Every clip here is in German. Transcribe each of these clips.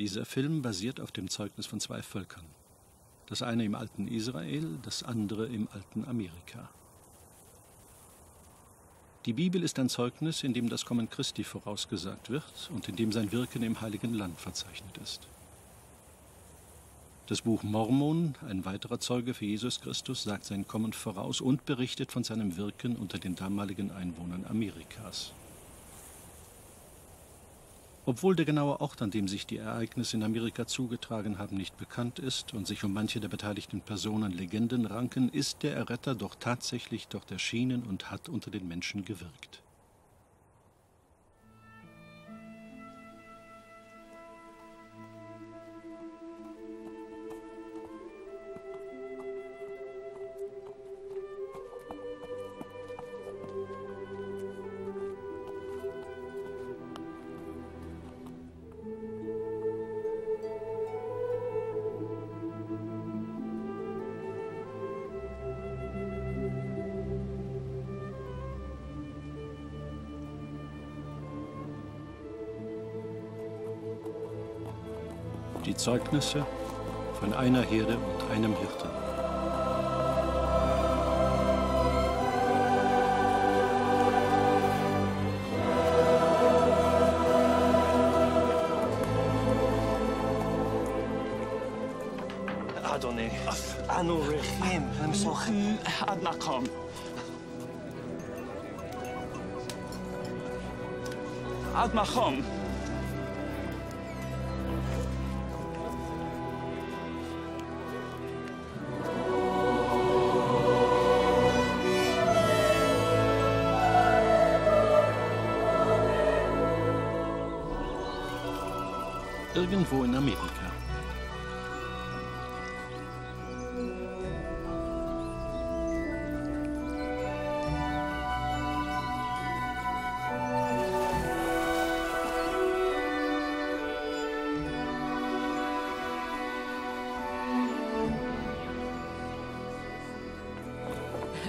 Dieser Film basiert auf dem Zeugnis von zwei Völkern. Das eine im alten Israel, das andere im alten Amerika. Die Bibel ist ein Zeugnis, in dem das Kommen Christi vorausgesagt wird und in dem sein Wirken im heiligen Land verzeichnet ist. Das Buch Mormon, ein weiterer Zeuge für Jesus Christus, sagt sein Kommen voraus und berichtet von seinem Wirken unter den damaligen Einwohnern Amerikas. Obwohl der genaue Ort, an dem sich die Ereignisse in Amerika zugetragen haben, nicht bekannt ist und sich um manche der beteiligten Personen Legenden ranken, ist der Erretter doch tatsächlich dort erschienen und hat unter den Menschen gewirkt. Zeugnisse von einer Herde und einem Hirten. Adonai, Anu Rechim, Lemsoch, Adnakom. Adnachom. Irgendwo in Amerika.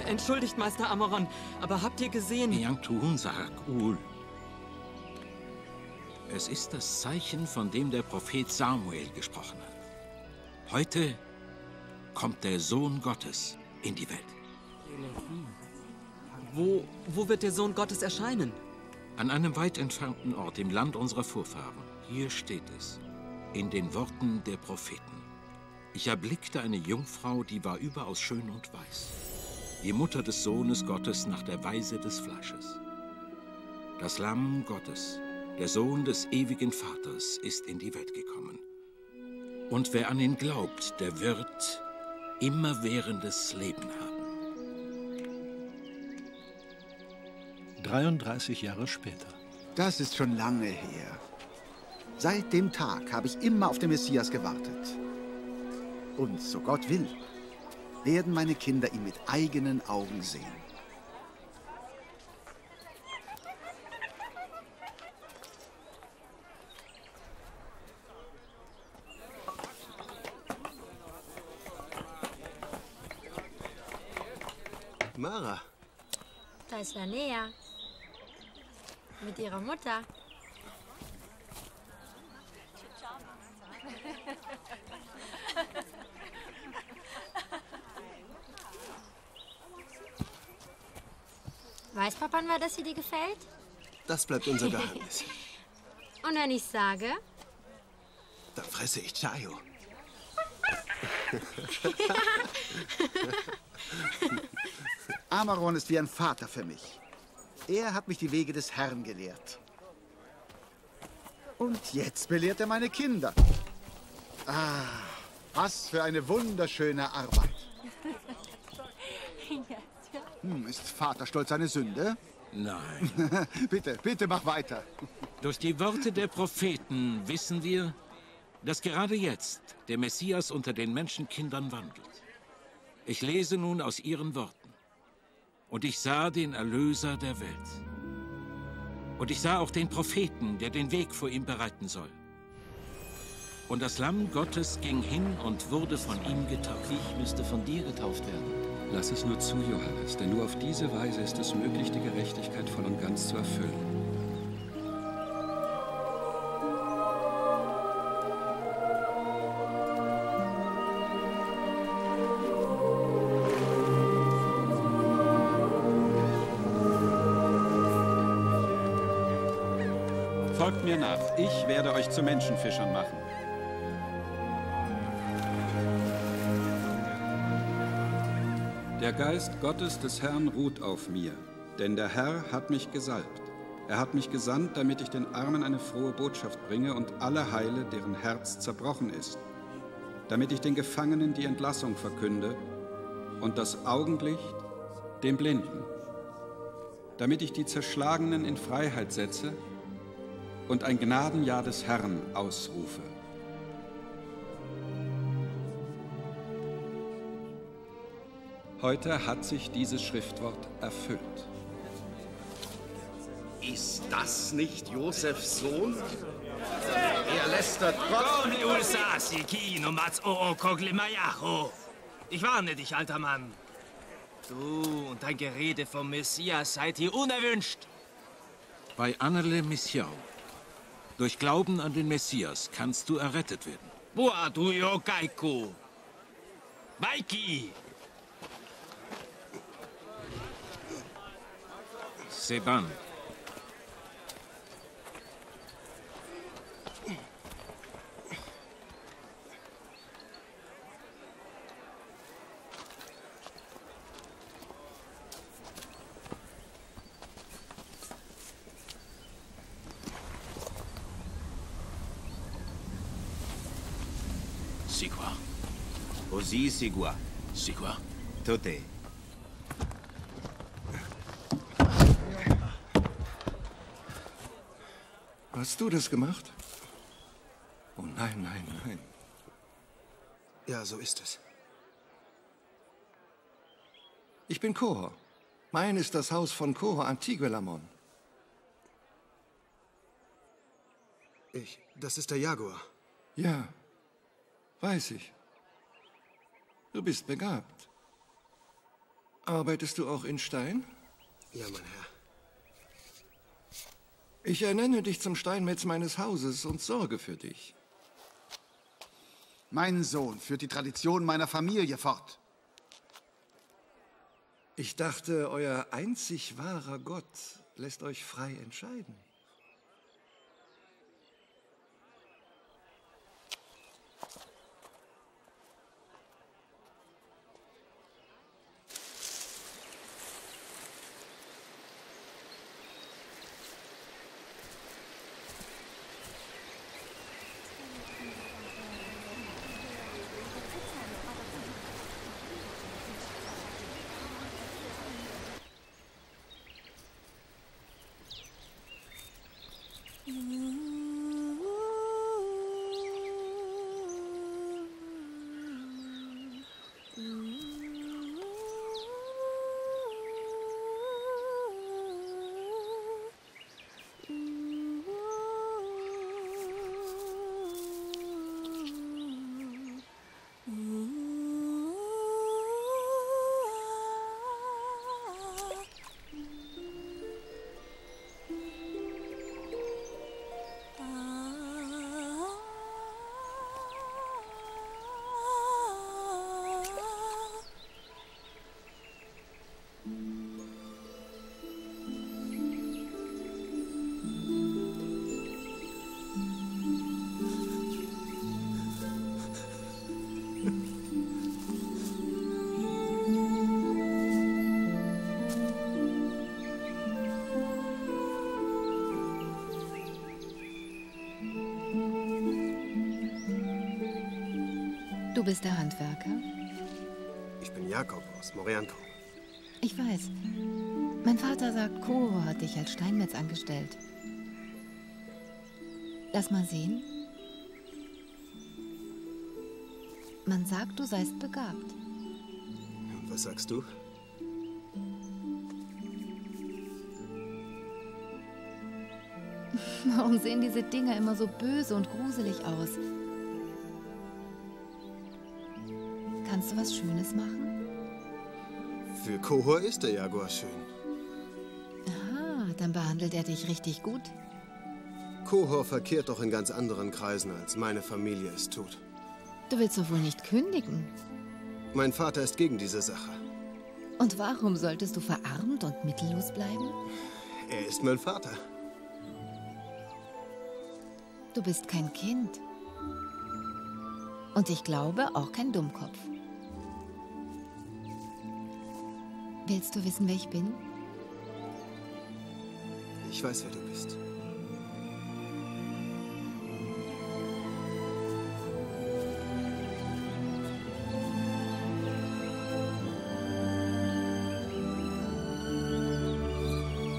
Entschuldigt, Meister Amoron, aber habt ihr gesehen... Yang Tun sag Ul. Es ist das Zeichen, von dem der Prophet Samuel gesprochen hat. Heute kommt der Sohn Gottes in die Welt. Wo, wo wird der Sohn Gottes erscheinen? An einem weit entfernten Ort im Land unserer Vorfahren. Hier steht es, in den Worten der Propheten. Ich erblickte eine Jungfrau, die war überaus schön und weiß. Die Mutter des Sohnes Gottes nach der Weise des Fleisches. Das Lamm Gottes, der Sohn des ewigen Vaters, ist in die Welt gekommen. Und wer an ihn glaubt, der wird immerwährendes Leben haben. 33 Jahre später. Das ist schon lange her. Seit dem Tag habe ich immer auf den Messias gewartet. Und so Gott will, werden meine Kinder ihn mit eigenen Augen sehen. Ist Lanea. Mit ihrer Mutter. Weiß Papa mal, dass sie dir gefällt? das bleibt unser Geheimnis. Und wenn ich sage, Dann fresse ich Chayo. Amaron ist wie ein Vater für mich. Er hat mich die Wege des Herrn gelehrt. Und jetzt belehrt er meine Kinder. Ah, was für eine wunderschöne Arbeit. Hm, ist Vaterstolz eine Sünde? Nein. bitte, bitte mach weiter. Durch die Worte der Propheten wissen wir, dass gerade jetzt der Messias unter den Menschenkindern wandelt. Ich lese nun aus ihren Worten. Und ich sah den Erlöser der Welt. Und ich sah auch den Propheten, der den Weg vor ihm bereiten soll. Und das Lamm Gottes ging hin und wurde von ihm getauft. Ich müsste von dir getauft werden. Lass es nur zu, Johannes, denn nur auf diese Weise ist es möglich, die Gerechtigkeit voll und ganz zu erfüllen. Ich werde euch zu Menschenfischern machen. Der Geist Gottes des Herrn ruht auf mir, denn der Herr hat mich gesalbt. Er hat mich gesandt, damit ich den Armen eine frohe Botschaft bringe und alle heile, deren Herz zerbrochen ist, damit ich den Gefangenen die Entlassung verkünde und das Augenlicht den Blinden, damit ich die Zerschlagenen in Freiheit setze und ein Gnadenjahr des Herrn ausrufe. Heute hat sich dieses Schriftwort erfüllt. Ist das nicht Josefs Sohn? Er lästert Gott. Ich warne dich, alter Mann. Du und dein Gerede vom Messias seid hier unerwünscht. Bei Annele Missiau. Durch Glauben an den Messias kannst du errettet werden. Boa du Yokaiku. Seban. Sigua. Osi Sigua. Sigua. Tote. Hast du das gemacht? Oh nein, nein, nein. Ja, so ist es. Ich bin Kohor. Mein ist das Haus von Kohor Antiguelamon. Ich, das ist der Jaguar. Ja, weiß ich. Du bist begabt. Arbeitest du auch in Stein? Ja, mein Herr. Ich ernenne dich zum Steinmetz meines Hauses und sorge für dich. Mein Sohn führt die Tradition meiner Familie fort. Ich dachte, euer einzig wahrer Gott lässt euch frei entscheiden. Du bist der Handwerker? Ich bin Jakob aus Morianko. Ich weiß. Mein Vater sagt, Koro hat dich als Steinmetz angestellt. Lass mal sehen. Man sagt, du seist begabt. Und was sagst du? Warum sehen diese Dinger immer so böse und gruselig aus? Kannst du was Schönes machen? Für Kohor ist der Jaguar schön. Aha, dann behandelt er dich richtig gut. Kohor verkehrt doch in ganz anderen Kreisen, als meine Familie es tut. Du willst doch wohl nicht kündigen. Mein Vater ist gegen diese Sache. Und warum solltest du verarmt und mittellos bleiben? Er ist mein Vater. Du bist kein Kind. Und ich glaube auch kein Dummkopf. Willst du wissen, wer ich bin? Ich weiß, wer du bist.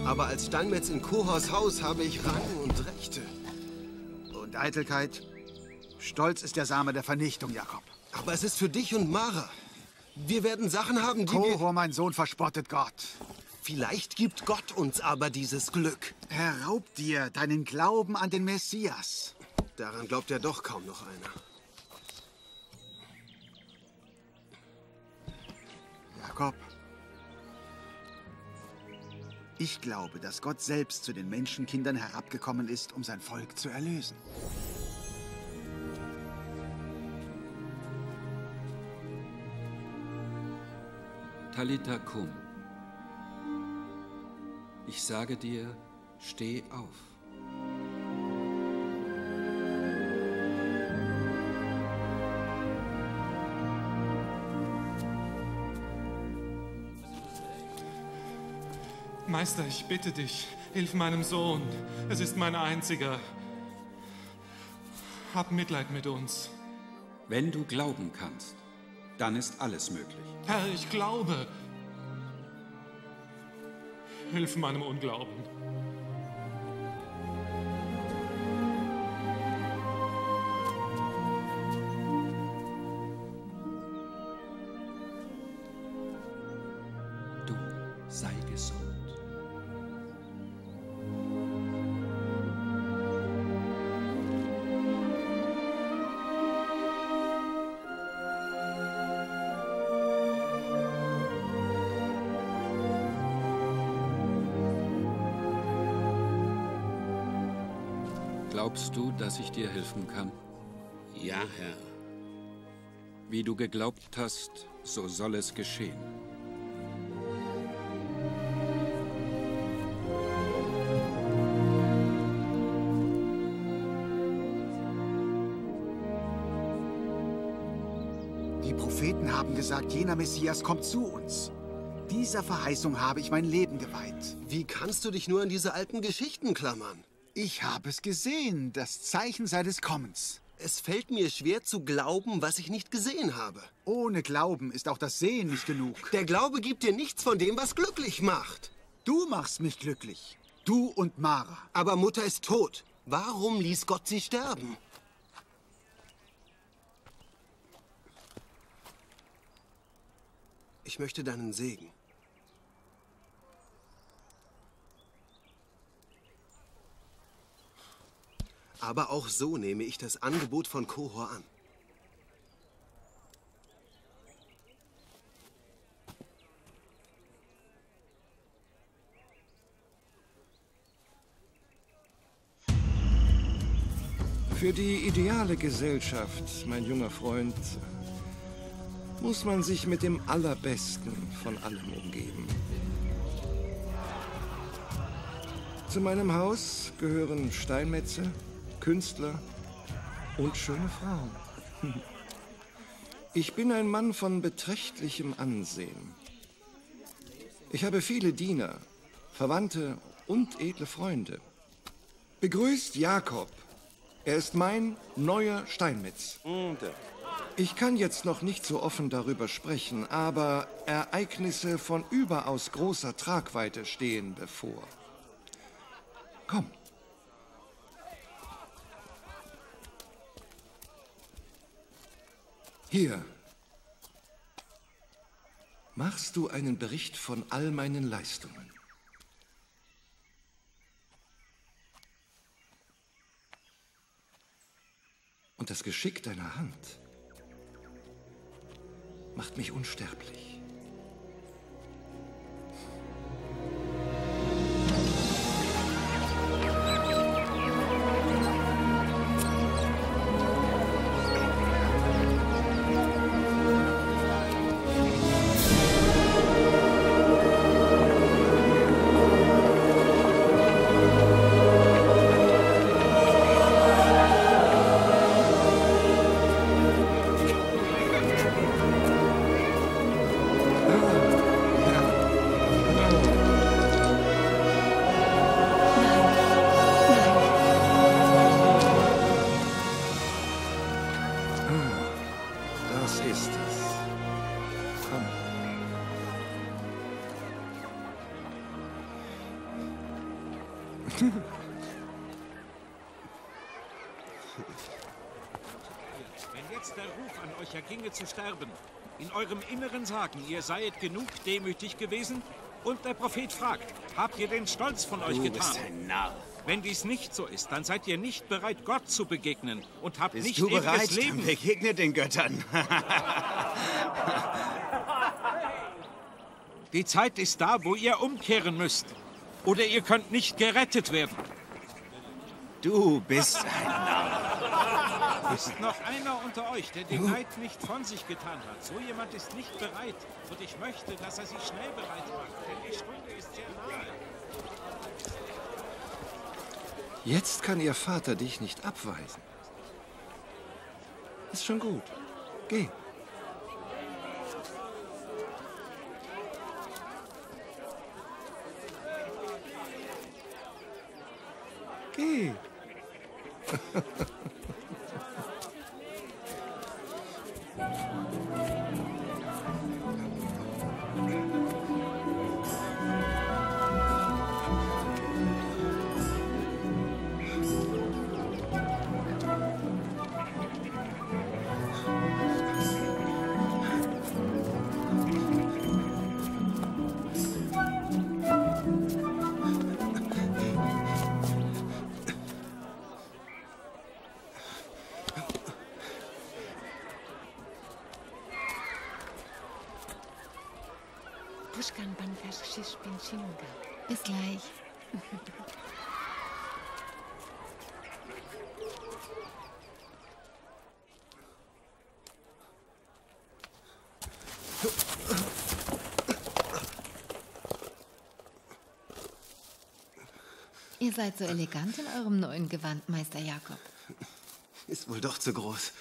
Aber als Steinmetz in Kohors Haus habe ich Rang und Rechte. Und Eitelkeit? Stolz ist der Same der Vernichtung, Jakob. Aber es ist für dich und Mara. Wir werden Sachen haben, die wir... Kohor, mein Sohn, verspottet Gott. Vielleicht gibt Gott uns aber dieses Glück. Er raubt dir deinen Glauben an den Messias. Daran glaubt ja doch kaum noch einer. Jakob. Ich glaube, dass Gott selbst zu den Menschenkindern herabgekommen ist, um sein Volk zu erlösen. Talita Kum. Ich sage dir, steh auf. Meister, ich bitte dich, hilf meinem Sohn. Es ist mein einziger. Hab Mitleid mit uns. Wenn du glauben kannst, dann ist alles möglich. Herr, ich glaube. Hilf meinem Unglauben. Du sei gesund. Glaubst du, dass ich dir helfen kann? Ja, Herr. Wie du geglaubt hast, so soll es geschehen. Die Propheten haben gesagt, jener Messias kommt zu uns. Dieser Verheißung habe ich mein Leben geweiht. Wie kannst du dich nur an diese alten Geschichten klammern? Ich habe es gesehen, das Zeichen seines Kommens. Es fällt mir schwer zu glauben, was ich nicht gesehen habe. Ohne Glauben ist auch das Sehen nicht genug. Der Glaube gibt dir nichts von dem, was glücklich macht. Du machst mich glücklich. Du und Mara. Aber Mutter ist tot. Warum ließ Gott sie sterben? Ich möchte deinen Segen. Aber auch so nehme ich das Angebot von Kohor an. Für die ideale Gesellschaft, mein junger Freund, muss man sich mit dem Allerbesten von allem umgeben. Zu meinem Haus gehören Steinmetze, Künstler und schöne Frauen. Ich bin ein Mann von beträchtlichem Ansehen. Ich habe viele Diener, Verwandte und edle Freunde. Begrüßt Jakob. Er ist mein neuer Steinmetz. Ich kann jetzt noch nicht so offen darüber sprechen, aber Ereignisse von überaus großer Tragweite stehen bevor. Komm. Hier. Machst du einen Bericht von all meinen Leistungen? Und das Geschick deiner Hand macht mich unsterblich. Erginge zu sterben, in eurem Inneren sagen, ihr seiet genug demütig gewesen, und der Prophet fragt, habt ihr den Stolz von euch getan? Wenn dies nicht so ist, dann seid ihr nicht bereit, Gott zu begegnen und habt Bist nicht du ewiges bereit? Leben. Dann begegnet den Göttern. Die Zeit ist da, wo ihr umkehren müsst. Oder ihr könnt nicht gerettet werden. Du bist ein Narr. Ist noch einer unter euch, der den Neid nicht von sich getan hat? So jemand ist nicht bereit. Und ich möchte, dass er sich schnell bereit macht, denn die Stunde ist sehr nahe. Jetzt kann Ihr Vater dich nicht abweisen. Ist schon gut. Geh. Geh. Ihr seid so elegant in eurem neuen Gewand, Meister Jakob. Ist wohl doch zu groß.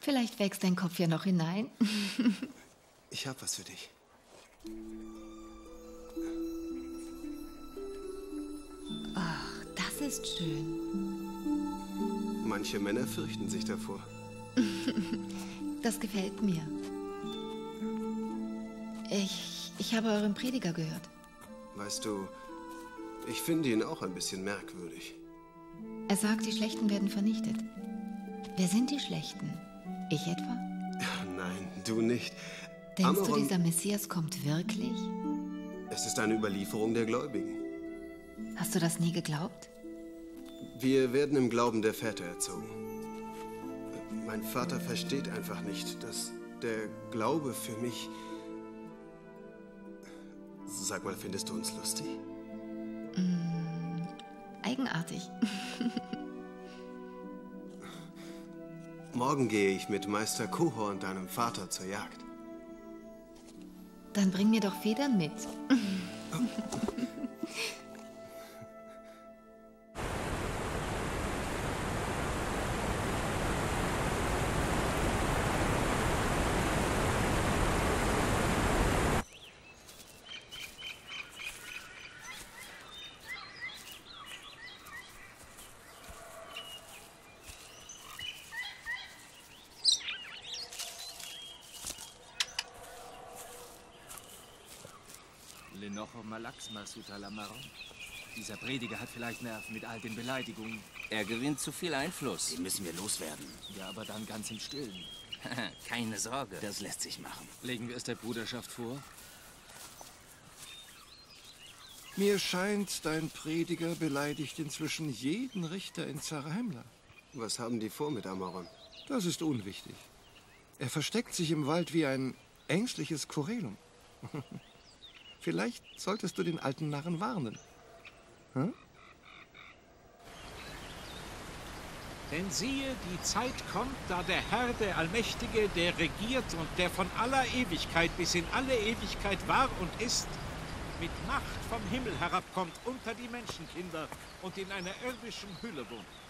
Vielleicht wächst dein Kopf ja noch hinein. Ich hab was für dich. Ach, das ist schön. Manche Männer fürchten sich davor. Das gefällt mir. Ich, ich habe euren Prediger gehört. Weißt du, ich finde ihn auch ein bisschen merkwürdig. Er sagt, die Schlechten werden vernichtet. Wer sind die Schlechten? Ich etwa? Nein, du nicht. Denkst du, Amazon- dieser Messias kommt wirklich? Es ist eine Überlieferung der Gläubigen. Hast du das nie geglaubt? Wir werden im Glauben der Väter erzogen. Mein Vater versteht einfach nicht, dass der Glaube für mich... Sag mal, findest du uns lustig? Eigenartig. Morgen gehe ich mit Meister Kohor und deinem Vater zur Jagd. Dann bring mir doch Federn mit. Lenocho Malax Masutalamarong. Dieser Prediger hat vielleicht Nerven mit all den Beleidigungen. Er gewinnt zu viel Einfluss. Den müssen wir loswerden. Ja, aber dann ganz im Stillen. Keine Sorge. Das lässt sich machen. Legen wir es der Bruderschaft vor? Mir scheint, dein Prediger beleidigt inzwischen jeden Richter in Zarahemla. Was haben die vor mit Amaron? Das ist unwichtig. Er versteckt sich im Wald wie ein ängstliches Chorelum. Vielleicht solltest du den alten Narren warnen. Hm? Denn siehe, die Zeit kommt, da der Herr, der Allmächtige, der regiert und der von aller Ewigkeit bis in alle Ewigkeit war und ist, mit Macht vom Himmel herabkommt unter die Menschenkinder und in einer irdischen Hülle wohnt.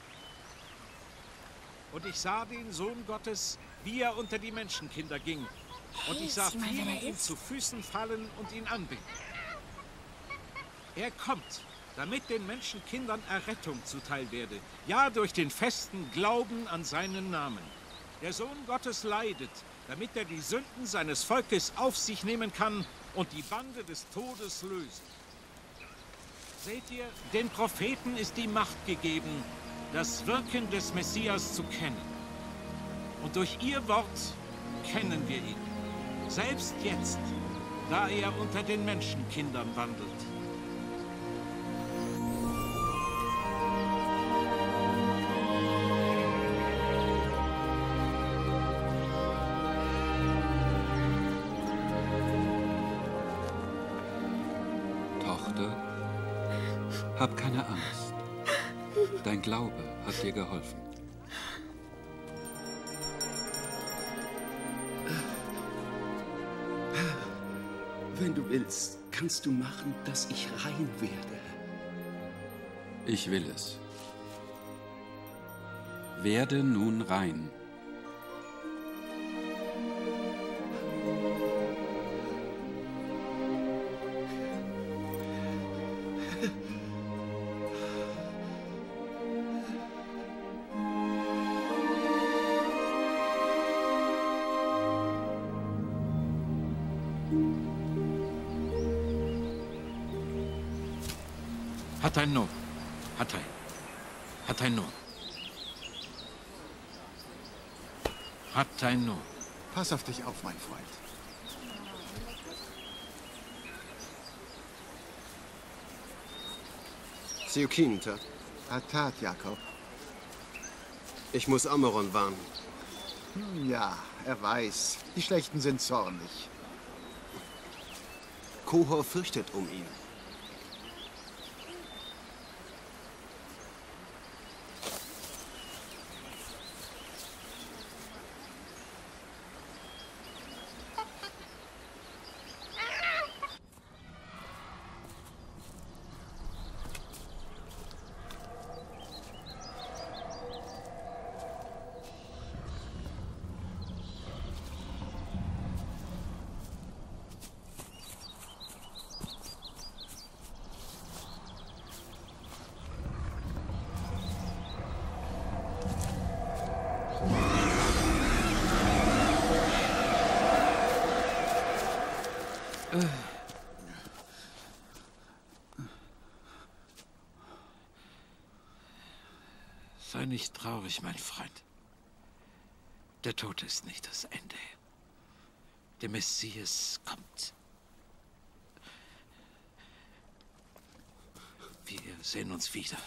Und ich sah den Sohn Gottes, wie er unter die Menschenkinder ging. Und ich sah viele ihm zu Füßen fallen und ihn anbeten. Er kommt, damit den Menschenkindern Errettung zuteil werde, ja durch den festen Glauben an seinen Namen. Der Sohn Gottes leidet, damit er die Sünden seines Volkes auf sich nehmen kann und die Bande des Todes lösen. Seht ihr, den Propheten ist die Macht gegeben, das Wirken des Messias zu kennen. Und durch ihr Wort kennen wir ihn. Selbst jetzt, da er unter den Menschenkindern wandelt. Glaube hat dir geholfen. Wenn du willst, kannst du machen, dass ich rein werde. Ich will es. Werde nun rein. Auf dich auf, mein Freund. Siukinta, Atat, Jakob. ich muss Ameron warnen. Nun ja, er weiß. Die Schlechten sind zornig. Kohor fürchtet um ihn. Sei nicht traurig, mein Freund. Der Tod ist nicht das Ende. Der Messias kommt. Wir sehen uns wieder.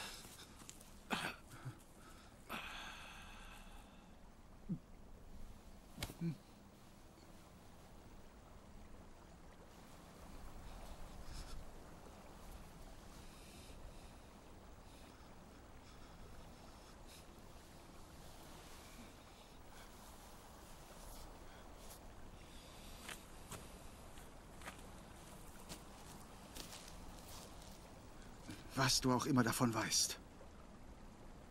Du auch immer davon weißt.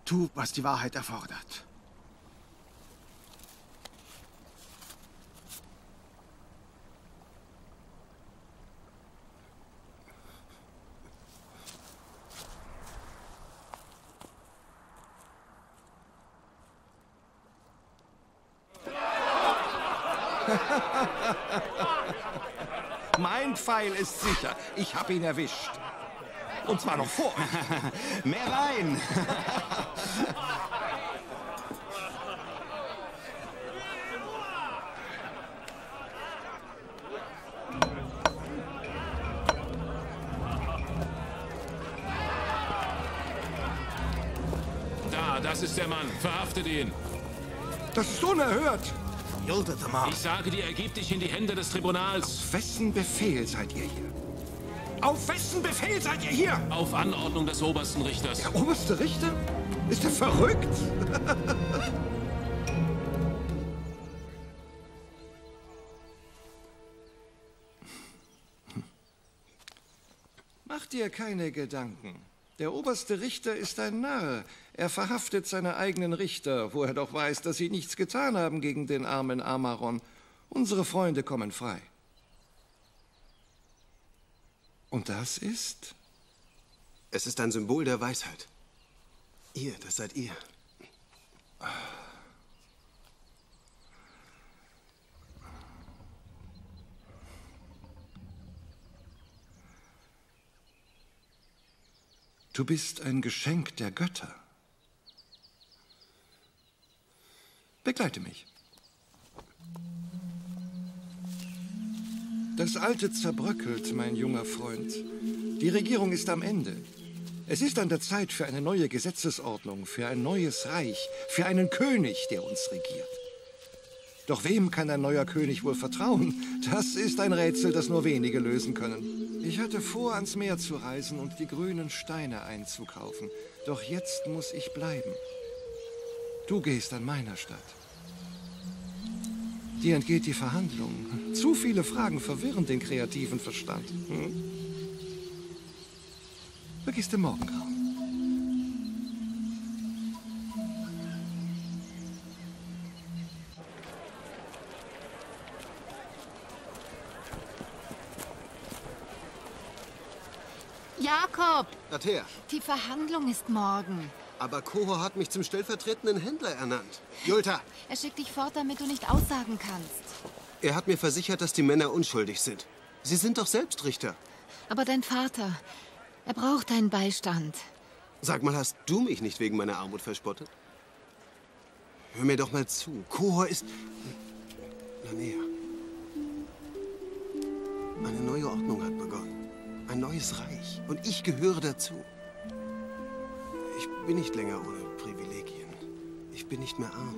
Tu, was die Wahrheit erfordert. mein Pfeil ist sicher. Ich habe ihn erwischt. Und zwar noch vor. Mehr rein. Da, das ist der Mann. Verhaftet ihn. Das ist unerhört. Ich sage dir, ergib dich in die Hände des Tribunals. Auf wessen Befehl seid ihr hier? Auf wessen Befehl seid ihr hier? Auf Anordnung des obersten Richters. Der oberste Richter? Ist er verrückt? Mach dir keine Gedanken. Der oberste Richter ist ein Narr. Er verhaftet seine eigenen Richter, wo er doch weiß, dass sie nichts getan haben gegen den armen Amaron. Unsere Freunde kommen frei. Und das ist? Es ist ein Symbol der Weisheit. Ihr, das seid ihr. Du bist ein Geschenk der Götter. Begleite mich. Das Alte zerbröckelt, mein junger Freund. Die Regierung ist am Ende. Es ist an der Zeit für eine neue Gesetzesordnung, für ein neues Reich, für einen König, der uns regiert. Doch wem kann ein neuer König wohl vertrauen? Das ist ein Rätsel, das nur wenige lösen können. Ich hatte vor, ans Meer zu reisen und die grünen Steine einzukaufen. Doch jetzt muss ich bleiben. Du gehst an meiner Stadt. Dir entgeht die Verhandlung. Zu viele Fragen verwirren den kreativen Verstand. Hm? Vergiss den Morgengrauen. Jakob! Atea, Die Verhandlung ist morgen. Aber Koho hat mich zum stellvertretenden Händler ernannt. Julta, Er schickt dich fort, damit du nicht aussagen kannst. er hat mir versichert, dass die Männer unschuldig sind. Sie sind doch selbst Richter. Aber dein Vater, er braucht deinen Beistand. Sag mal, hast du mich nicht wegen meiner Armut verspottet? Hör mir doch mal zu. Kohor ist... Na näher. Eine neue Ordnung hat begonnen. Ein neues Reich. Und ich gehöre dazu. Ich bin nicht länger ohne Privilegien. Ich bin nicht mehr arm.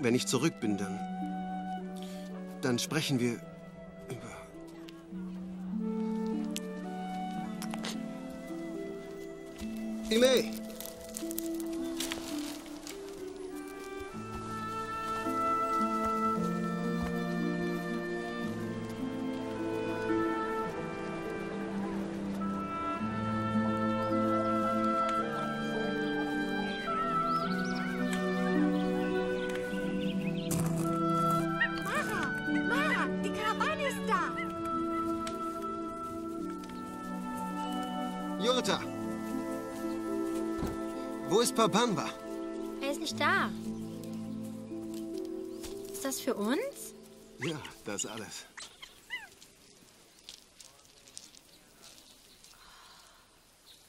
Wenn ich zurück bin, dann... Dann sprechen wir über... Ime! Wo ist Papamba? Er ist nicht da. Ist das für uns? Ja, das alles.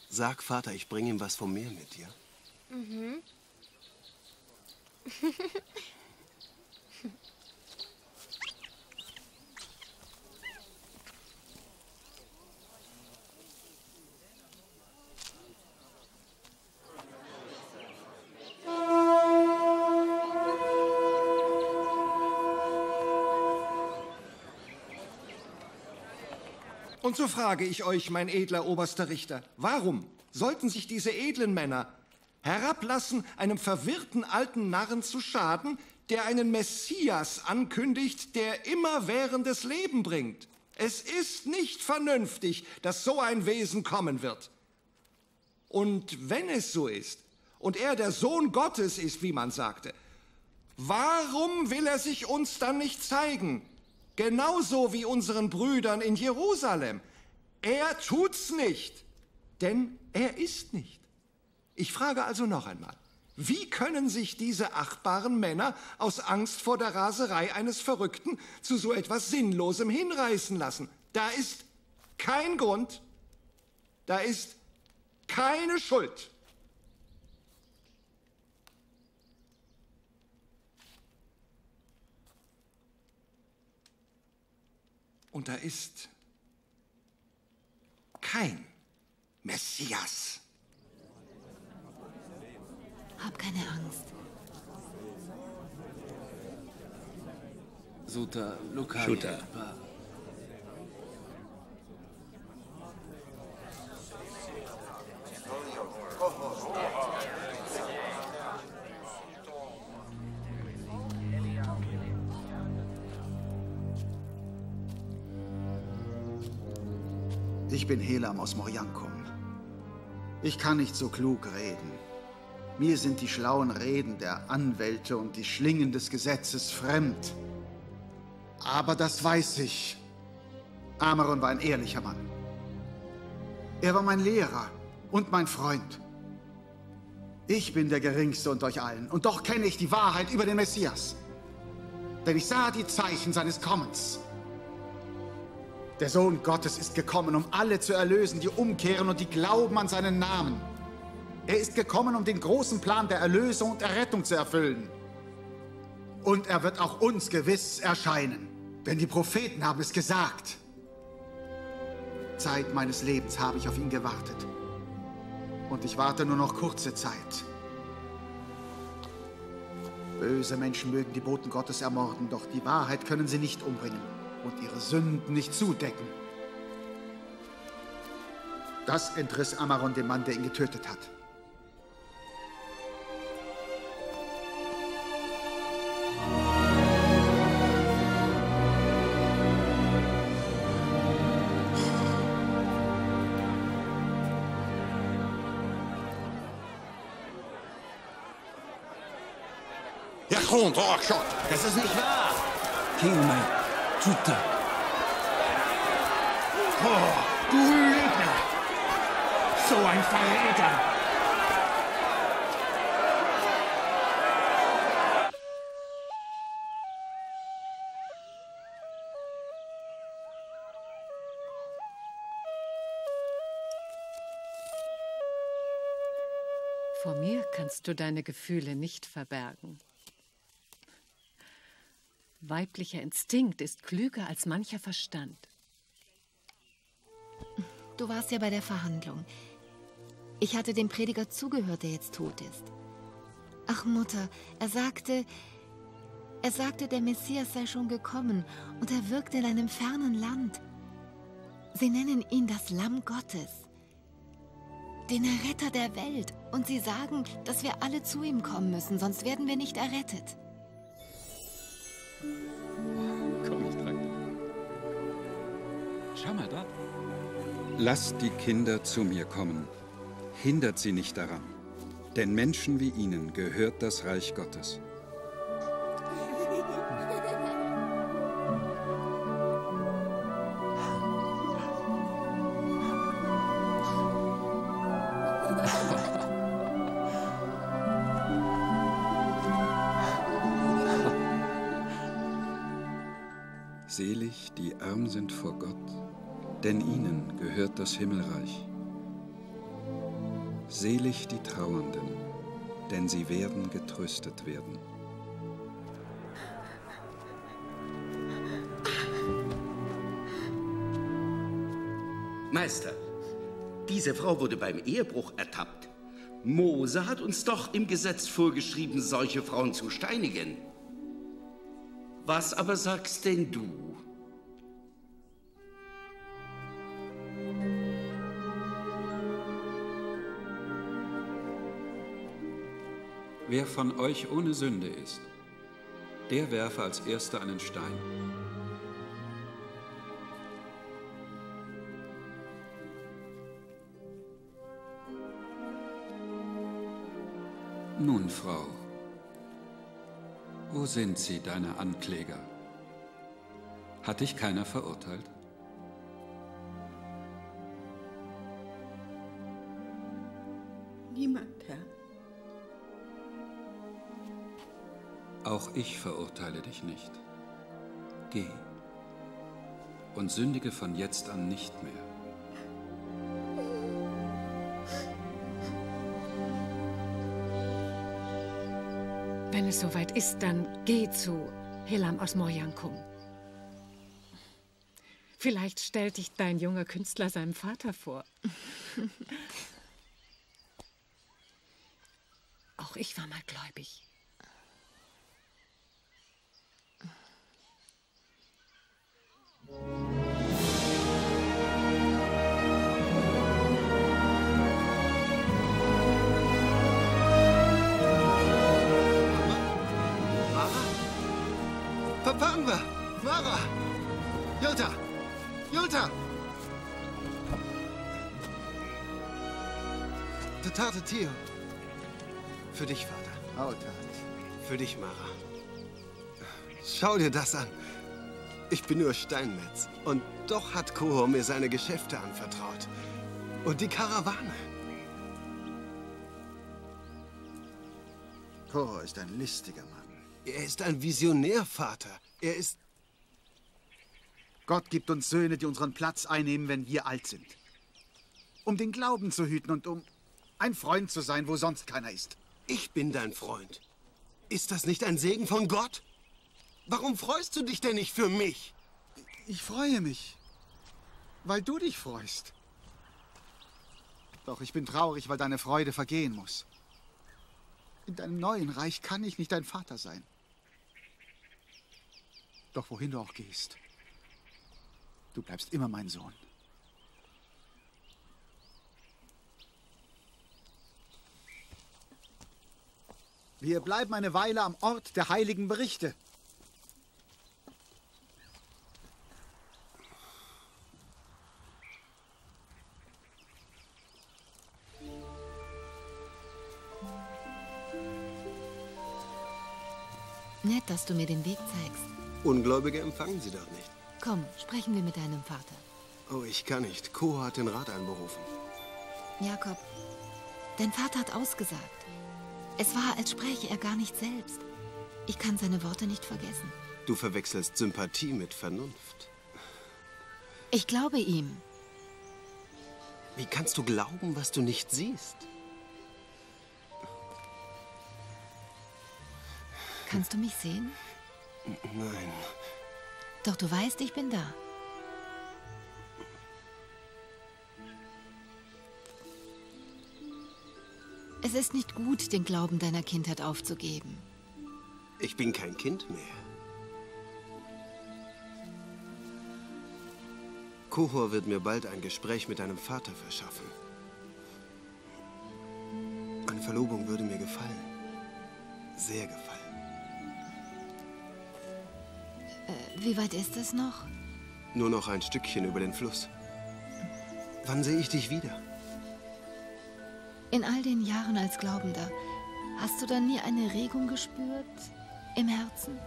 Sag Vater, ich bringe ihm was vom Meer mit dir. Mhm. Und so frage ich euch, mein edler oberster Richter, warum sollten sich diese edlen Männer herablassen, einem verwirrten alten Narren zu schaden, der einen Messias ankündigt, der immerwährendes Leben bringt? Es ist nicht vernünftig, dass so ein Wesen kommen wird. Und wenn es so ist, und er der Sohn Gottes ist, wie man sagte, warum will er sich uns dann nicht zeigen? Genauso wie unseren Brüdern in Jerusalem. Er tut's nicht, denn er ist nicht. Ich frage also noch einmal, wie können sich diese achtbaren Männer aus Angst vor der Raserei eines Verrückten zu so etwas Sinnlosem hinreißen lassen? Da ist kein Grund, da ist keine Schuld. Und da ist kein Messias. Hab keine Angst. Suta, Lukai. Shuta. Ich bin Helam aus Moriankum. Ich kann nicht so klug reden. Mir sind die schlauen Reden der Anwälte und die Schlingen des Gesetzes fremd. Aber das weiß ich. Amaron war ein ehrlicher Mann. Er war mein Lehrer und mein Freund. Ich bin der Geringste unter euch allen und doch kenne ich die Wahrheit über den Messias. Denn ich sah die Zeichen seines Kommens. Der Sohn Gottes ist gekommen, um alle zu erlösen, die umkehren und die glauben an seinen Namen. Er ist gekommen, um den großen Plan der Erlösung und Errettung zu erfüllen. Und er wird auch uns gewiss erscheinen, denn die Propheten haben es gesagt. Zeit meines Lebens habe ich auf ihn gewartet. Und ich warte nur noch kurze Zeit. Böse Menschen mögen die Boten Gottes ermorden, doch die Wahrheit können sie nicht umbringen und ihre Sünden nicht zudecken. Das entriss Amaron dem Mann, der ihn getötet hat. Ja, grond, oh Gott. Das ist nicht wahr. Kiume, tuta. Oh, du Lügner! So ein Verräter! Vor mir kannst du deine Gefühle nicht verbergen. Weiblicher Instinkt ist klüger als mancher Verstand. Du warst ja bei der Verhandlung. Ich hatte dem Prediger zugehört, der jetzt tot ist. Ach Mutter, er sagte, er sagte, der Messias sei schon gekommen und er wirkt in einem fernen Land. Sie nennen ihn das Lamm Gottes, den Erretter der Welt. Und sie sagen, dass wir alle zu ihm kommen müssen, sonst werden wir nicht errettet. Schau mal da. Lasst die Kinder zu mir kommen. Hindert sie nicht daran. Denn Menschen wie ihnen gehört das Reich Gottes. Himmelreich. Selig die Trauernden, denn sie werden getröstet werden. Meister, diese Frau wurde beim Ehebruch ertappt. Mose hat uns doch im Gesetz vorgeschrieben, solche Frauen zu steinigen. Was aber sagst denn du? Wer von euch ohne Sünde ist, der werfe als erster einen Stein. Nun, Frau, wo sind sie, deine Ankläger? Hat dich keiner verurteilt? Auch ich verurteile dich nicht. Geh und sündige von jetzt an nicht mehr. Wenn es soweit ist, dann geh zu Helam aus Morjankum. Vielleicht stellt dich dein junger Künstler seinem Vater vor. Auch ich war mal gläubig. Wir! Mara! Julta! Julta! Tate Tio. Für dich, Vater. Hautat. Für dich, Mara. Schau dir das an. Ich bin nur Steinmetz. Und doch hat Kohor mir seine Geschäfte anvertraut. Und die Karawane. Kohor ist ein listiger Mann. Er ist ein Visionär, Vater. Er ist... Gott gibt uns Söhne, die unseren Platz einnehmen, wenn wir alt sind. Um den Glauben zu hüten und um ein Freund zu sein, wo sonst keiner ist. Ich bin dein Freund. Ist das nicht ein Segen von Gott? Warum freust du dich denn nicht für mich? Ich freue mich, weil du dich freust. Doch ich bin traurig, weil deine Freude vergehen muss. In deinem neuen Reich kann ich nicht dein Vater sein. Doch wohin du auch gehst, du bleibst immer mein Sohn. Wir bleiben eine Weile am Ort der heiligen Berichte. Nett, dass du mir den Weg zeigst. Ungläubige empfangen sie doch nicht. Komm, sprechen wir mit deinem Vater. Oh, ich kann nicht. Ko hat den Rat einberufen. Jakob, dein Vater hat ausgesagt. Es war, als spräche er gar nicht selbst. Ich kann seine Worte nicht vergessen. Du verwechselst Sympathie mit Vernunft. Ich glaube ihm. Wie kannst du glauben, was du nicht siehst? Kannst du mich sehen? Nein. Doch du weißt, ich bin da. Es ist nicht gut, den Glauben deiner Kindheit aufzugeben. Ich bin kein Kind mehr. Kohor wird mir bald ein Gespräch mit deinem Vater verschaffen. Eine Verlobung würde mir gefallen. Sehr gefallen. Wie weit ist es noch? Nur noch ein Stückchen über den Fluss. Wann sehe ich dich wieder? In all den Jahren als Glaubender, hast du da nie eine Regung gespürt im Herzen?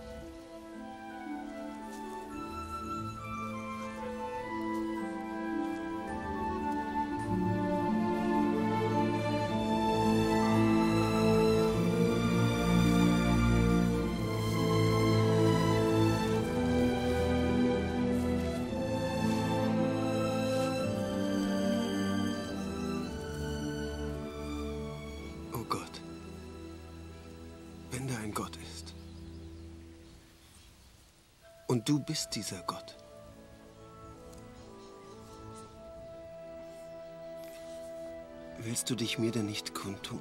Du bist dieser Gott. Willst du dich mir denn nicht kundtun?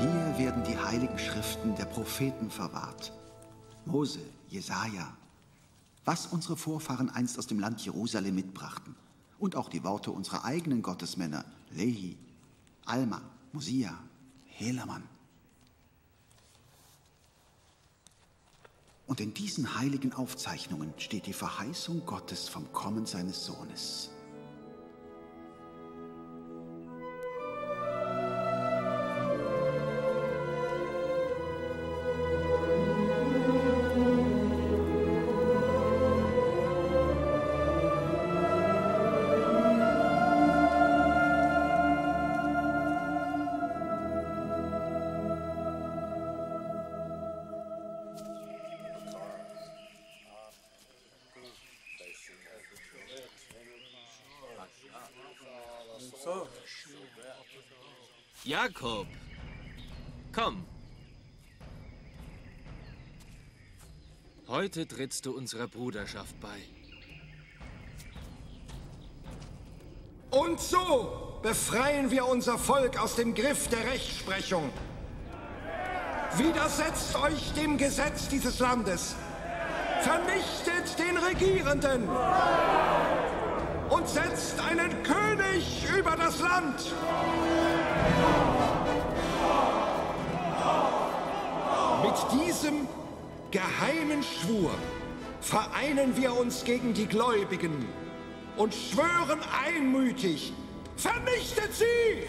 Hier werden die heiligen Schriften der Propheten verwahrt. Mose, Jesaja, was unsere Vorfahren einst aus dem Land Jerusalem mitbrachten. Und auch die Worte unserer eigenen Gottesmänner, Lehi, Alma, Mosia, Helaman. Und in diesen heiligen Aufzeichnungen steht die Verheißung Gottes vom Kommen seines Sohnes. Jakob, komm. Heute trittst du unserer Bruderschaft bei. Und so befreien wir unser Volk aus dem Griff der Rechtsprechung. Widersetzt euch dem Gesetz dieses Landes. Vernichtet den Regierenden. Und setzt einen König über das Land. Mit diesem geheimen Schwur vereinen wir uns gegen die Gläubigen und schwören einmütig, vernichtet sie!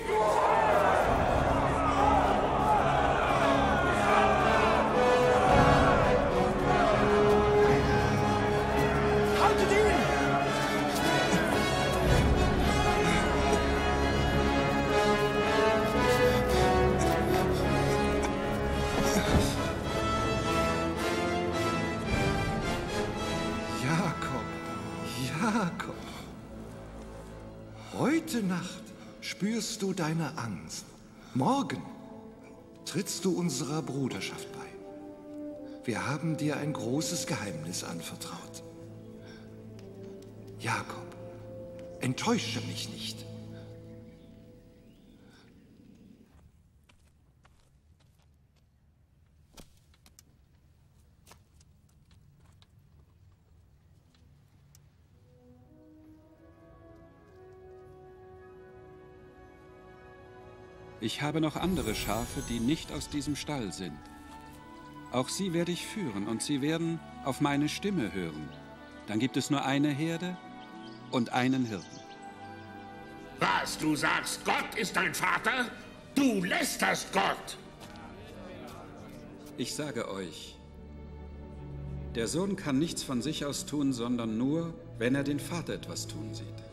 Spürst du deine Angst. Morgen trittst du unserer Bruderschaft bei. Wir haben dir ein großes Geheimnis anvertraut. Jakob, enttäusche mich nicht. Ich habe noch andere Schafe, die nicht aus diesem Stall sind. Auch sie werde ich führen und sie werden auf meine Stimme hören. Dann gibt es nur eine Herde und einen Hirten. Was, du sagst, Gott ist dein Vater? Du lästerst Gott! Ich sage euch, der Sohn kann nichts von sich aus tun, sondern nur, wenn er den Vater etwas tun sieht.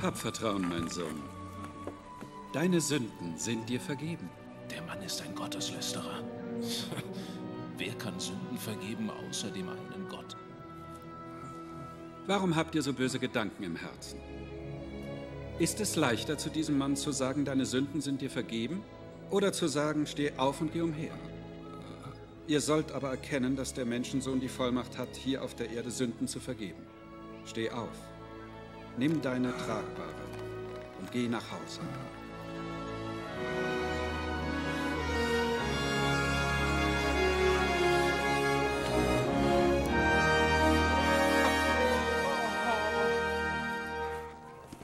Hab Vertrauen, mein Sohn. Deine Sünden sind dir vergeben. Der Mann ist ein Gotteslästerer. Wer kann Sünden vergeben außer dem einen Gott? Warum habt ihr so böse Gedanken im Herzen? Ist es leichter, zu diesem Mann zu sagen, deine Sünden sind dir vergeben? Oder zu sagen, steh auf und geh umher? Ihr sollt aber erkennen, dass der Menschensohn die Vollmacht hat, hier auf der Erde Sünden zu vergeben. Steh auf, nimm deine Tragbare und geh nach Hause.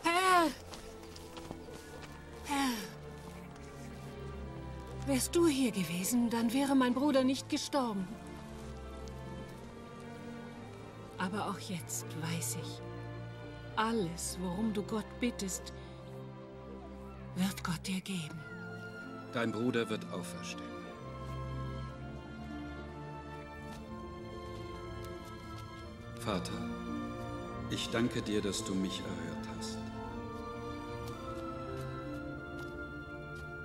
Herr! Herr! Wärst du hier gewesen, dann wäre mein Bruder nicht gestorben. Aber auch jetzt weiß ich, alles, worum du Gott bittest, wird Gott dir geben. Dein Bruder wird auferstehen. Vater, ich danke dir, dass du mich erhört hast.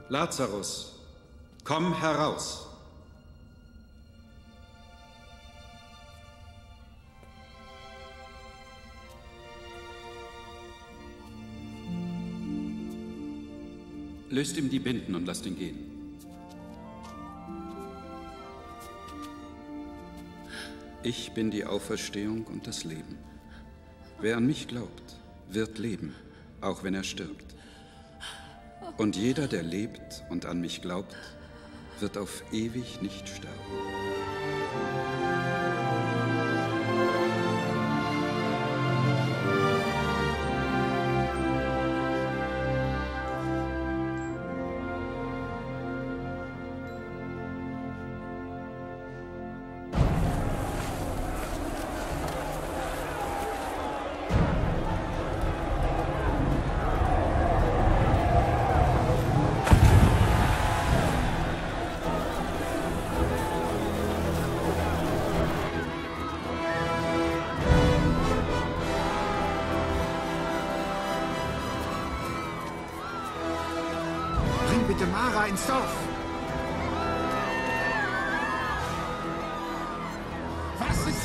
Lazarus, komm heraus. Löst ihm die Binden und lasst ihn gehen. Ich bin die Auferstehung und das Leben. Wer an mich glaubt, wird leben, auch wenn er stirbt. Und jeder, der lebt und an mich glaubt, wird auf ewig nicht sterben.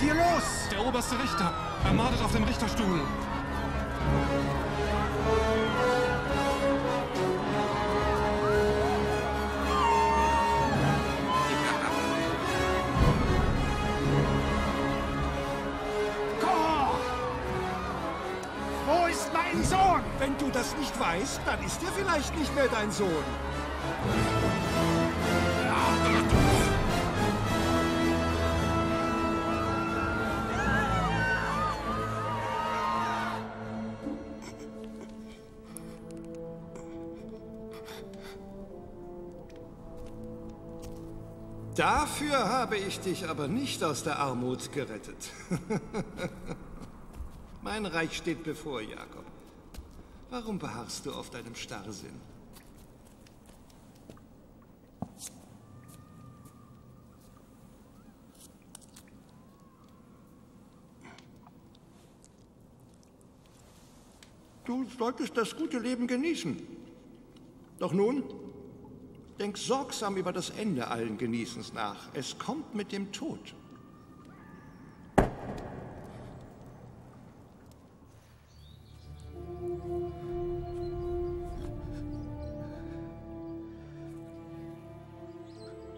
Hier los? Der oberste Richter. Ermordet auf dem Richterstuhl. Wo ist mein Sohn? Wenn du das nicht weißt, dann ist er vielleicht nicht mehr dein Sohn. Dafür habe ich dich aber nicht aus der Armut gerettet. mein Reich steht bevor, Jakob. Warum beharrst du auf deinem Starrsinn? Du solltest das gute Leben genießen. Doch nun, Denk sorgsam über das Ende allen Genießens nach. Es kommt mit dem Tod.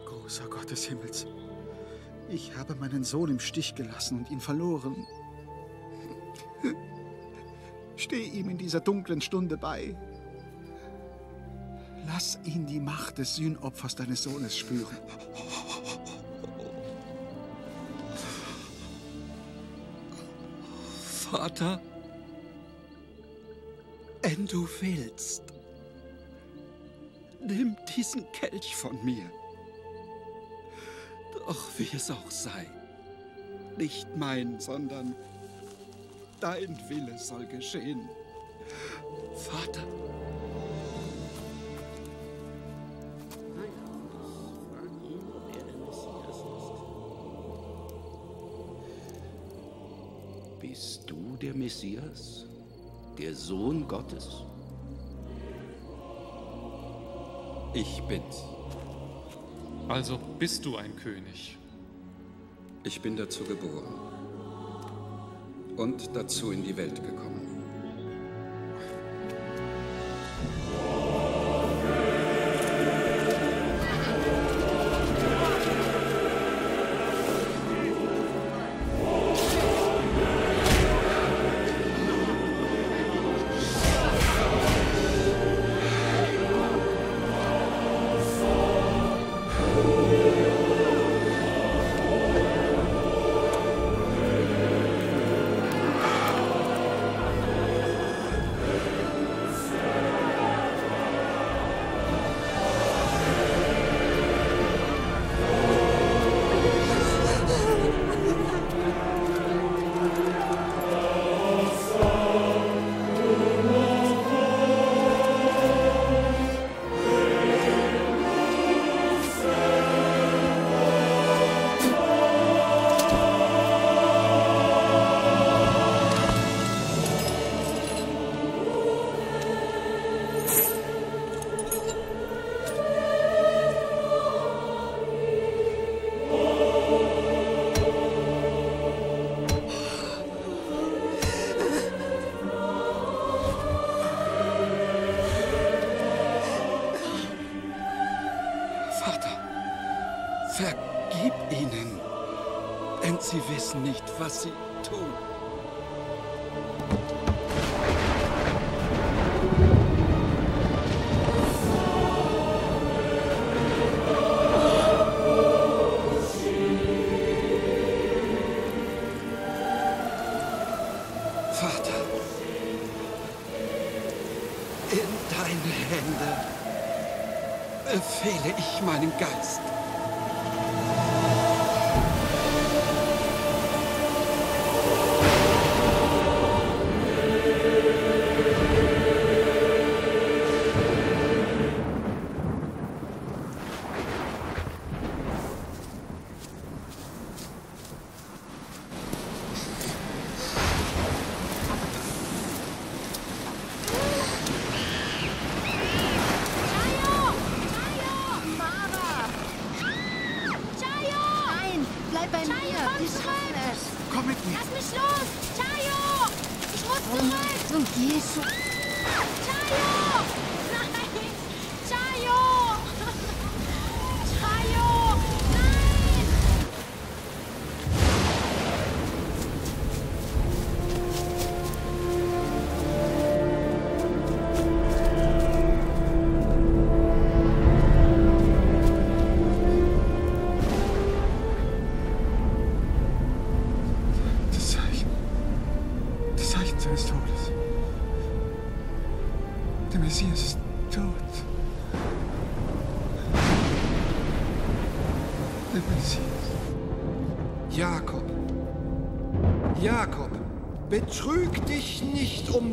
Großer Gott des Himmels, ich habe meinen Sohn im Stich gelassen und ihn verloren. Steh ihm in dieser dunklen Stunde bei. Lass ihn die Macht des Sühnopfers deines Sohnes spüren. Vater, wenn du willst, nimm diesen Kelch von mir. Doch wie es auch sei, nicht mein, sondern dein Wille soll geschehen. Vater. Messias? Der Sohn Gottes? Ich bin's. Also bist du ein König. Ich bin dazu geboren und dazu in die Welt gekommen.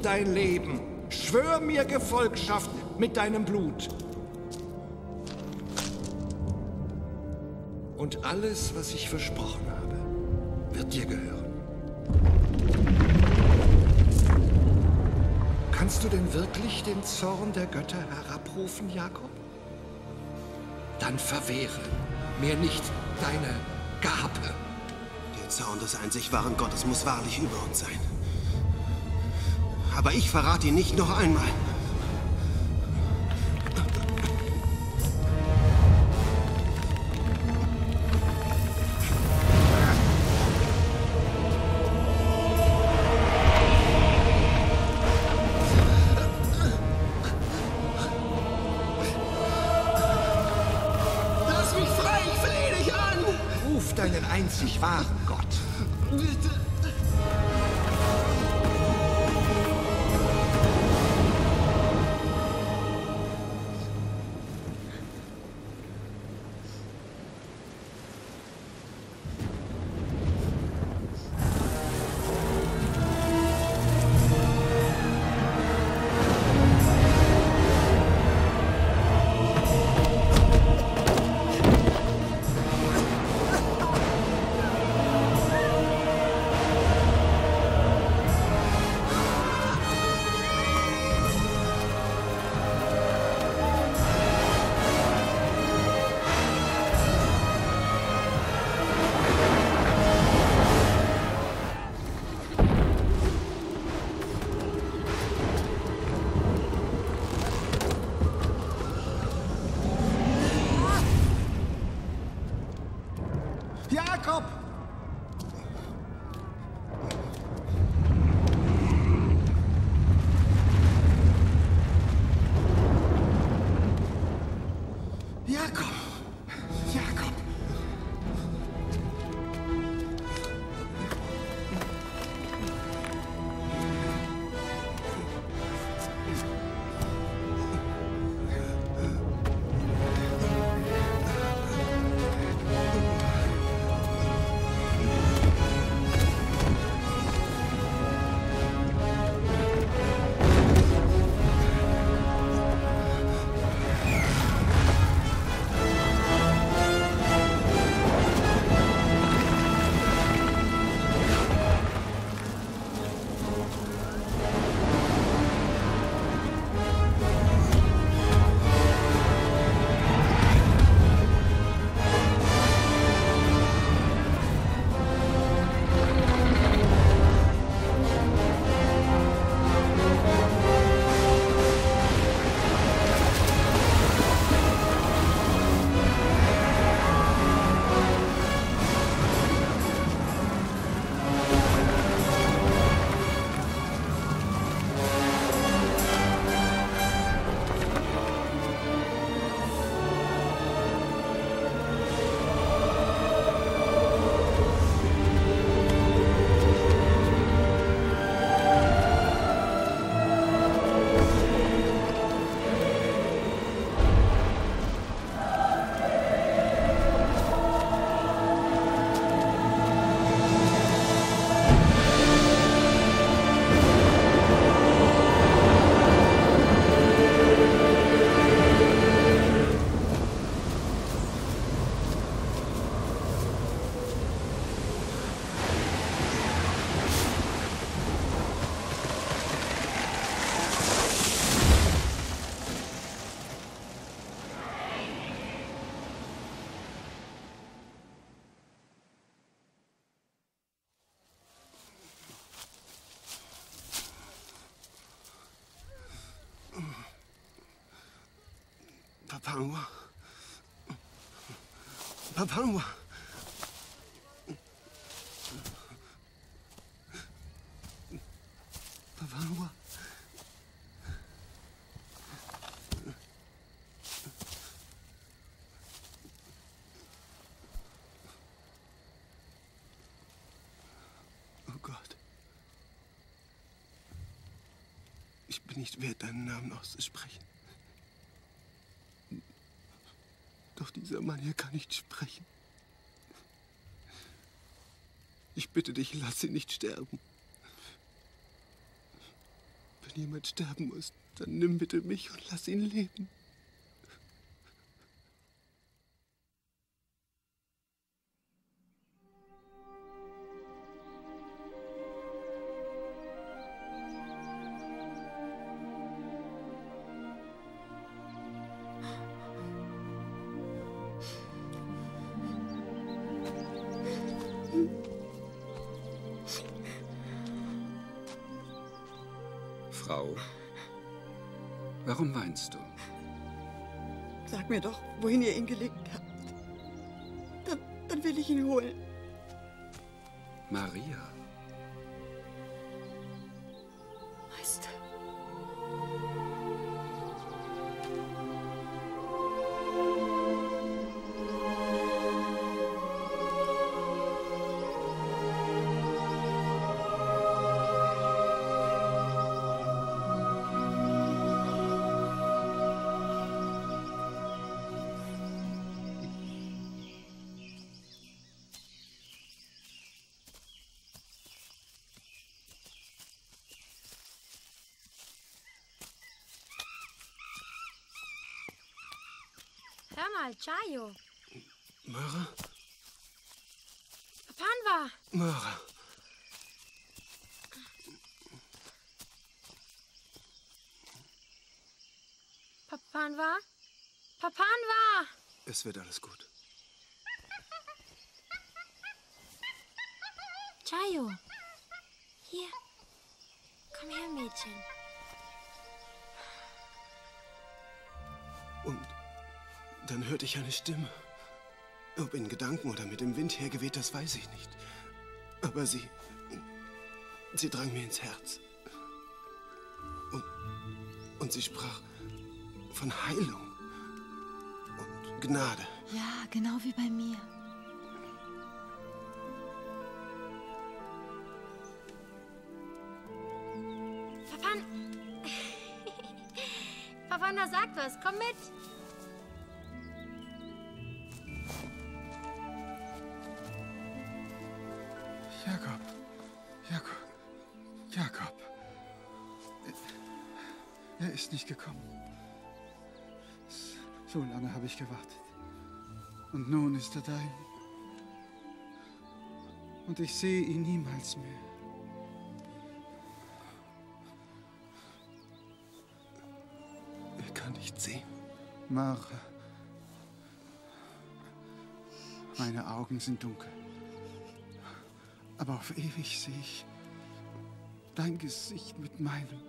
Dein Leben. Schwör mir Gefolgschaft mit deinem Blut. Und alles, was ich versprochen habe, wird dir gehören. Kannst du denn wirklich den Zorn der Götter herabrufen, Jakob? Dann verwehre mir nicht deine Gabe. Der Zorn des einzig wahren Gottes muss wahrlich über uns sein. Aber ich verrate ihn nicht noch einmal. Papanua. Papanua. Papanua. Oh Gott. Ich bin nicht wert, deinen Namen auszusprechen. Doch dieser Mann hier kann nicht sprechen. Ich bitte dich, lass ihn nicht sterben. Wenn jemand sterben muss, dann nimm bitte mich und lass ihn leben. Wohin ihr Chayo. Mara? Papanwa. Mara. Papanwa. Papanwa. Es wird alles gut. Chayo. Hier. Komm her, Mädchen. Dann hörte ich eine Stimme. Ob in Gedanken oder mit dem Wind hergeweht, das weiß ich nicht. Aber sie. Sie drang mir ins Herz. Und, und sie sprach von Heilung und Gnade. Ja, genau wie bei mir. Papan. Papanda sagt was. Komm mit. So lange habe ich gewartet. Und nun ist er dein. Und ich sehe ihn niemals mehr. Er kann nicht sehen. Mara. Meine Augen sind dunkel. Aber auf ewig sehe ich dein Gesicht mit meinem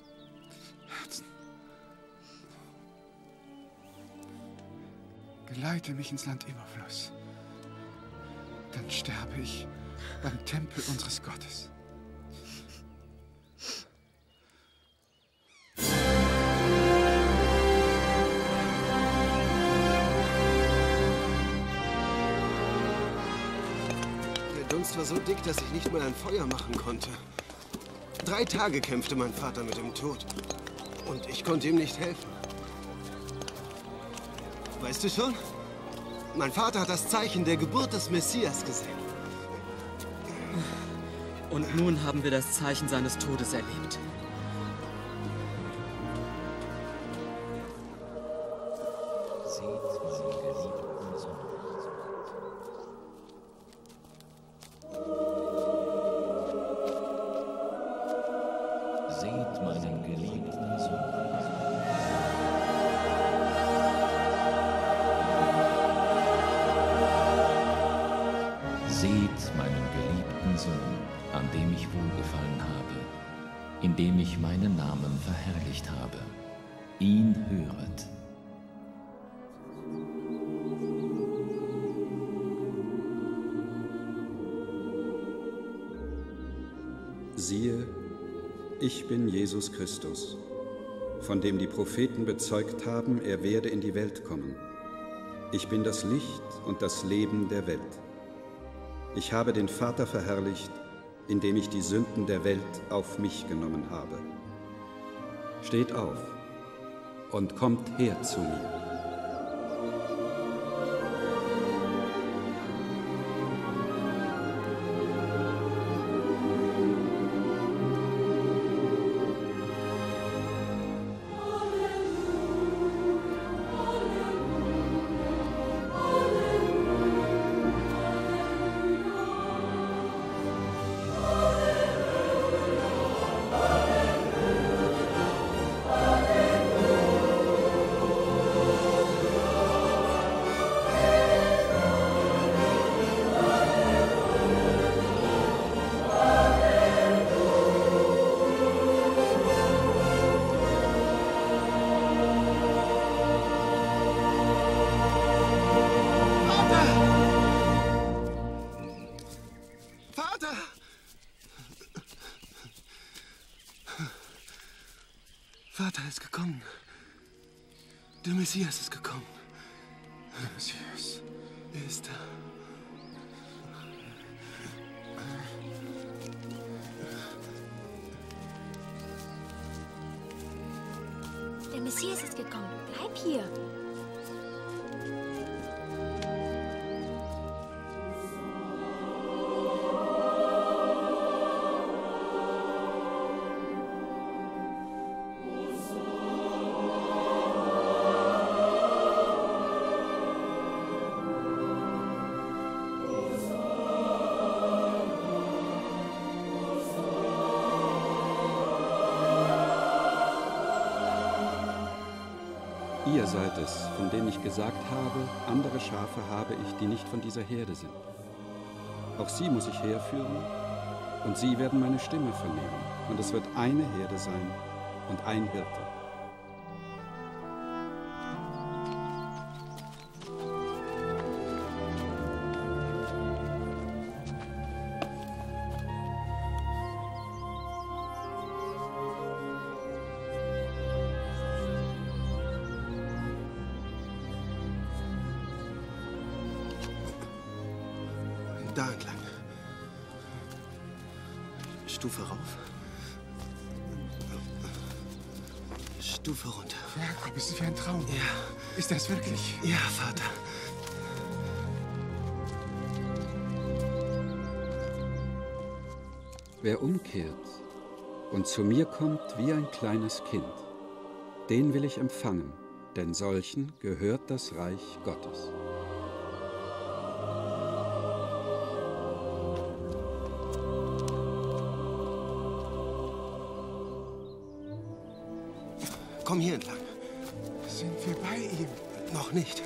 Geleite mich ins Land Überfluss. Dann sterbe ich beim Tempel unseres Gottes. Der Dunst war so dick, dass ich nicht mal ein Feuer machen konnte. Drei Tage kämpfte mein Vater mit dem Tod. Und ich konnte ihm nicht helfen. Weißt du schon? Mein Vater hat das Zeichen der Geburt des Messias gesehen. Und nun haben wir das Zeichen seines Todes erlebt. Jesus Christus, von dem die Propheten bezeugt haben, er werde in die Welt kommen. Ich bin das Licht und das Leben der Welt. Ich habe den Vater verherrlicht, indem ich die Sünden der Welt auf mich genommen habe. Steht auf und kommt her zu mir. Ist gekommen. Der Messias ist gekommen. Gesagt habe, andere Schafe habe ich, die nicht von dieser Herde sind. Auch sie muss ich herführen, und sie werden meine Stimme vernehmen, und es wird eine Herde sein und ein Hirte. Und zu mir kommt wie ein kleines Kind, den will ich empfangen, denn solchen gehört das Reich Gottes. Komm hier entlang. Sind wir bei ihm? Noch nicht.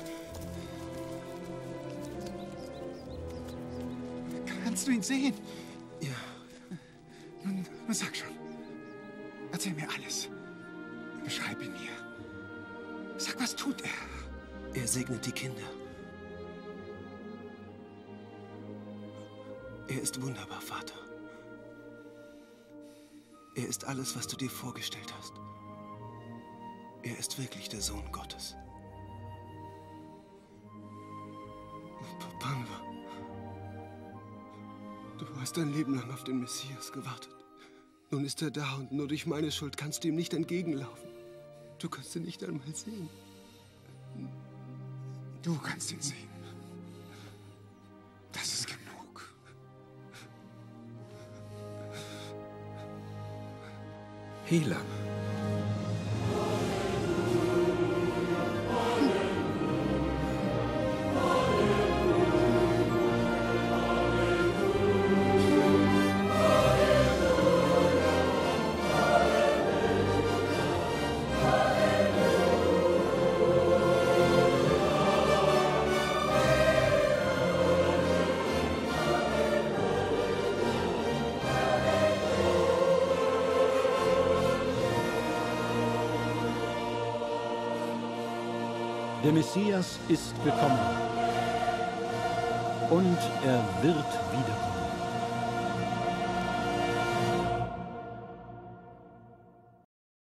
Kannst du ihn sehen? Segnet die Kinder. Er ist wunderbar, Vater. Er ist alles, was du dir vorgestellt hast. Er ist wirklich der Sohn Gottes. Panwa, du hast dein Leben lang auf den Messias gewartet. Nun ist er da und nur durch meine Schuld kannst du ihm nicht entgegenlaufen. Du kannst ihn nicht einmal sehen. Du kannst ihn sehen. Das ist genug. Hela. Messias ist gekommen. Und er wird wiederkommen.